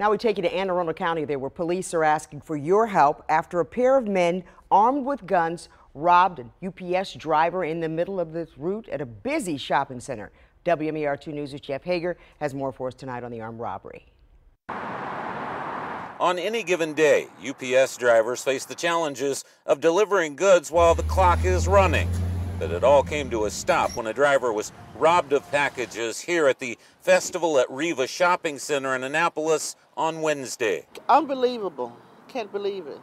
Now we take you to Anne Arundel County there where police are asking for your help after a pair of men armed with guns robbed an UPS driver in the middle of this route at a busy shopping center. WMAR2 News' Jeff Hager has more for us tonight on the armed robbery. On any given day, UPS drivers face the challenges of delivering goods while the clock is running. But it all came to a stop when a driver was robbed of packages here at the festival at Riva Shopping Center in Annapolis on Wednesday. Unbelievable. Can't believe it.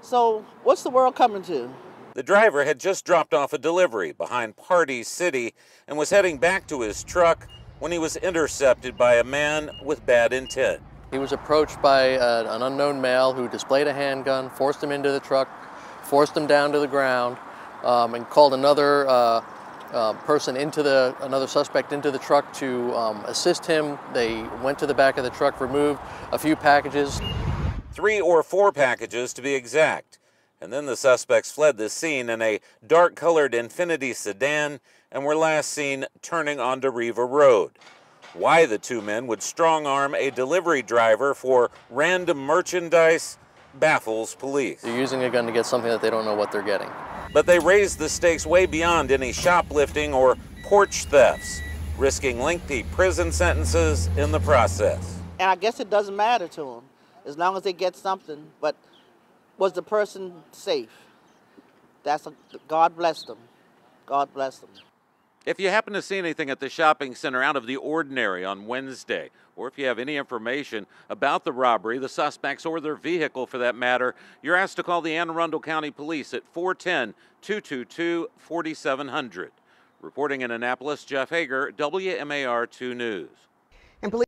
So, what's the world coming to? The driver had just dropped off a delivery behind Party City and was heading back to his truck when he was intercepted by a man with bad intent. He was approached by uh, an unknown male who displayed a handgun, forced him into the truck, forced him down to the ground, um, and called another uh, uh, person into the another suspect into the truck to um, assist him. They went to the back of the truck, removed a few packages. Three or four packages to be exact. And then the suspects fled the scene in a dark colored Infiniti sedan and were last seen turning onto Riva Road. Why the two men would strong arm a delivery driver for random merchandise baffles police. They're using a gun to get something that they don't know what they're getting. But they raised the stakes way beyond any shoplifting or porch thefts, risking lengthy prison sentences in the process. And I guess it doesn't matter to them as long as they get something. But was the person safe? That's a, God bless them. God bless them. If you happen to see anything at the shopping center out of the ordinary on Wednesday, or if you have any information about the robbery, the suspects, or their vehicle for that matter, you're asked to call the Anne Arundel County Police at 410 222 4700. Reporting in Annapolis, Jeff Hager, WMAR 2 News. And police